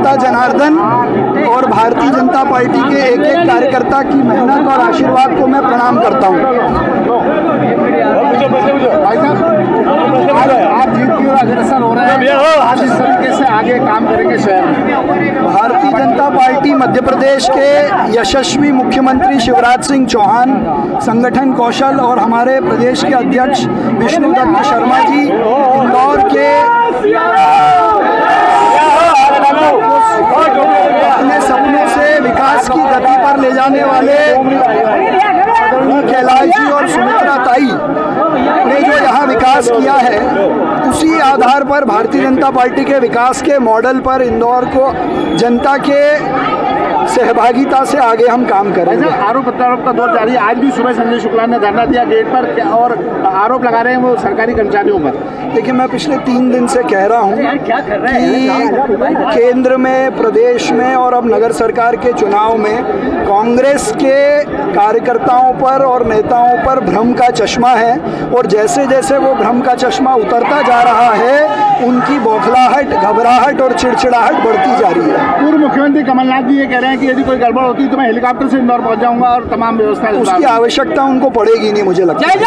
जनता जनार्दन और भारतीय जनता पार्टी के एक एक कार्यकर्ता की मेहनत और आशीर्वाद को मैं प्रणाम करता हूँ। तो आगे काम करेंगे भारतीय जनता पार्टी मध्य प्रदेश के यशस्वी मुख्यमंत्री शिवराज सिंह चौहान, संगठन कौशल और हमारे प्रदेश के अध्यक्ष विष्णु दत्त शर्मा जी, इंदौर के जाने वाले कैलाश जी और सुमित्रा ताई ने जो यहाँ विकास किया है, उसी आधार पर भारतीय जनता पार्टी के विकास के मॉडल पर इंदौर को जनता के सहभागिता से आगे हम काम करेंगे। आरोप प्रत्यारोप का दौर जारी है। आज भी सुबह संजय शुक्ला ने धरना दिया गेट पर और आरोप लगा रहे हैं वो सरकारी कर्मचारियों पर? देखिए मैं पिछले तीन दिन से कह रहा हूँ कि केंद्र में प्रदेश में और अब नगर सरकार के चुनाव में कांग्रेस के कार्यकर्ताओं पर और नेताओं पर भ्रम का चश्मा है और जैसे जैसे वो भ्रम का चश्मा उतरता जा रहा है उनकी बौखलाहट घबराहट और चिड़चिड़ाहट बढ़ती जा रही है। मुख्यमंत्री कमलनाथ जी ये कह रहे हैं कि यदि कोई गड़बड़ होती है तो मैं हेलीकॉप्टर से इंदौर पहुँच जाऊँगा और तमाम व्यवस्था उसकी आवश्यकता उनको पड़ेगी नहीं मुझे लगता है।